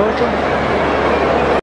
garoto.